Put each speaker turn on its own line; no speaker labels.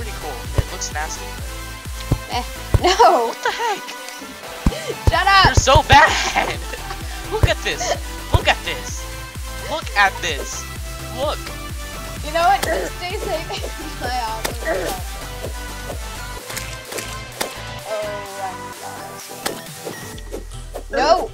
pretty cool. It looks nasty.
Eh, no! What
the heck?
Shut up! You're
so bad! Look at this! Look at this! Look at this! Look!
You know what? Just stay safe. My office. Oh, no!